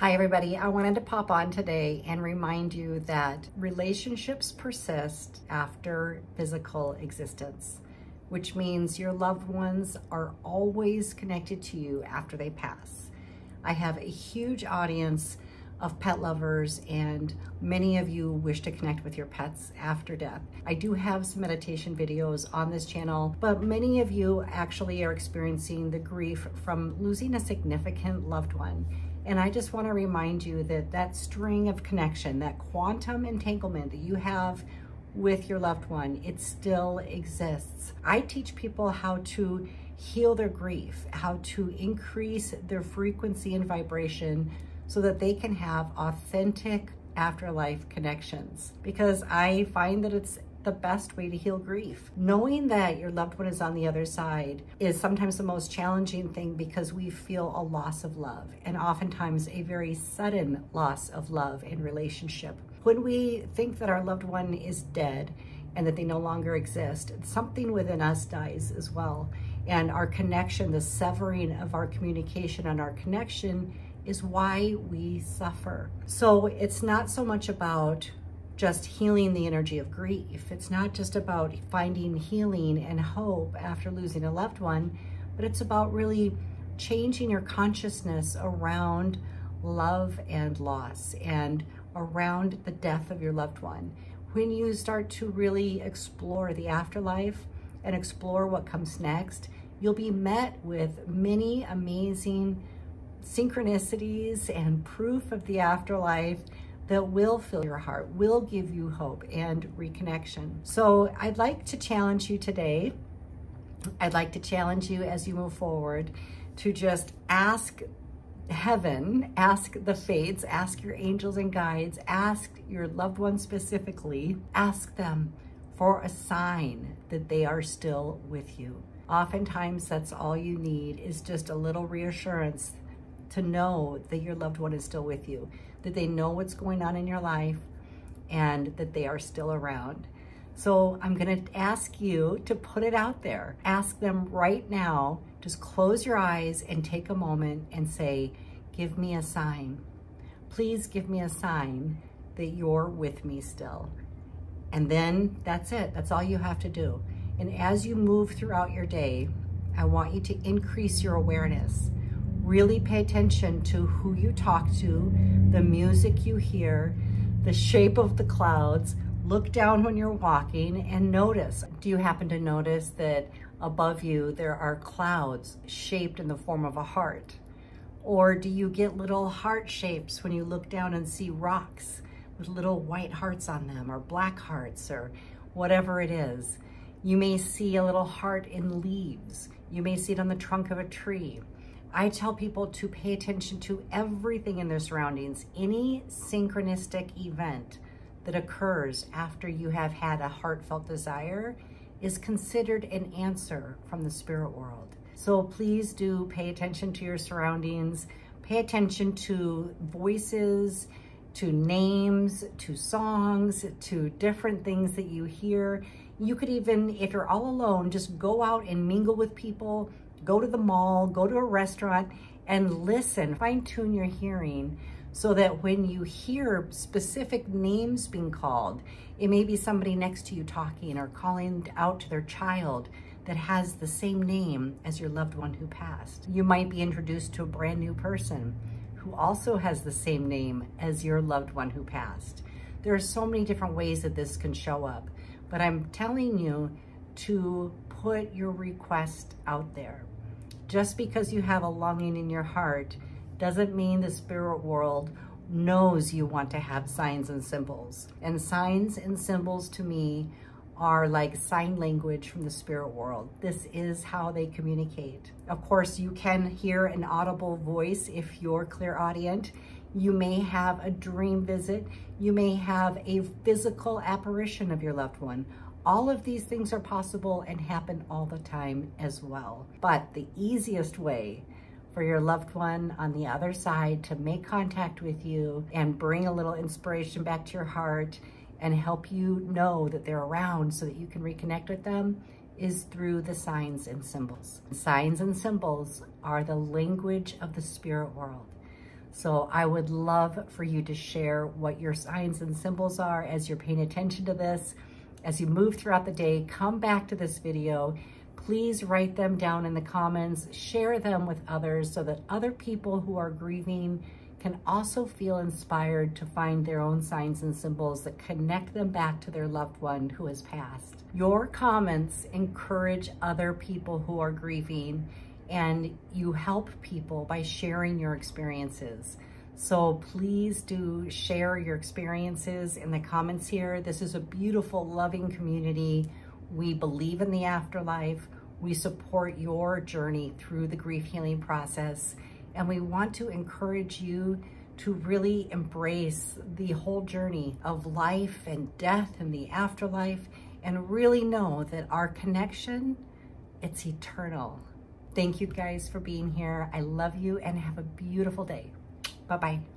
Hi, everybody. I wanted to pop on today and remind you that relationships persist after physical existence, which means your loved ones are always connected to you after they pass. I have a huge audience of pet lovers and many of you wish to connect with your pets after death. I do have some meditation videos on this channel, but many of you actually are experiencing the grief from losing a significant loved one and I just want to remind you that that string of connection, that quantum entanglement that you have with your loved one, it still exists. I teach people how to heal their grief, how to increase their frequency and vibration so that they can have authentic afterlife connections because I find that it's the best way to heal grief. Knowing that your loved one is on the other side is sometimes the most challenging thing because we feel a loss of love and oftentimes a very sudden loss of love and relationship. When we think that our loved one is dead and that they no longer exist, something within us dies as well. And our connection, the severing of our communication and our connection is why we suffer. So it's not so much about just healing the energy of grief. It's not just about finding healing and hope after losing a loved one, but it's about really changing your consciousness around love and loss and around the death of your loved one. When you start to really explore the afterlife and explore what comes next, you'll be met with many amazing synchronicities and proof of the afterlife that will fill your heart, will give you hope and reconnection. So I'd like to challenge you today. I'd like to challenge you as you move forward to just ask heaven, ask the fates, ask your angels and guides, ask your loved ones specifically, ask them for a sign that they are still with you. Oftentimes, that's all you need is just a little reassurance to know that your loved one is still with you, that they know what's going on in your life, and that they are still around. So I'm going to ask you to put it out there. Ask them right now. Just close your eyes and take a moment and say, Give me a sign. Please give me a sign that you're with me still. And then that's it. That's all you have to do. And as you move throughout your day, I want you to increase your awareness really pay attention to who you talk to, the music you hear, the shape of the clouds. Look down when you're walking and notice. Do you happen to notice that above you there are clouds shaped in the form of a heart? Or do you get little heart shapes when you look down and see rocks with little white hearts on them or black hearts or whatever it is? You may see a little heart in leaves. You may see it on the trunk of a tree. I tell people to pay attention to everything in their surroundings. Any synchronistic event that occurs after you have had a heartfelt desire is considered an answer from the spirit world. So please do pay attention to your surroundings, pay attention to voices, to names, to songs, to different things that you hear. You could even, if you're all alone, just go out and mingle with people, go to the mall, go to a restaurant and listen, fine tune your hearing so that when you hear specific names being called, it may be somebody next to you talking or calling out to their child that has the same name as your loved one who passed. You might be introduced to a brand new person who also has the same name as your loved one who passed. There are so many different ways that this can show up, but I'm telling you to put your request out there. Just because you have a longing in your heart doesn't mean the spirit world knows you want to have signs and symbols. And signs and symbols to me are like sign language from the spirit world. This is how they communicate. Of course, you can hear an audible voice if you're clairaudient. You may have a dream visit. You may have a physical apparition of your loved one. All of these things are possible and happen all the time as well. But the easiest way for your loved one on the other side to make contact with you and bring a little inspiration back to your heart and help you know that they're around so that you can reconnect with them is through the signs and symbols. Signs and symbols are the language of the spirit world. So I would love for you to share what your signs and symbols are as you're paying attention to this. As you move throughout the day, come back to this video. Please write them down in the comments, share them with others so that other people who are grieving can also feel inspired to find their own signs and symbols that connect them back to their loved one who has passed. Your comments encourage other people who are grieving and you help people by sharing your experiences. So please do share your experiences in the comments here. This is a beautiful, loving community. We believe in the afterlife. We support your journey through the grief healing process. And we want to encourage you to really embrace the whole journey of life and death and the afterlife and really know that our connection, it's eternal. Thank you guys for being here. I love you and have a beautiful day. 拜拜。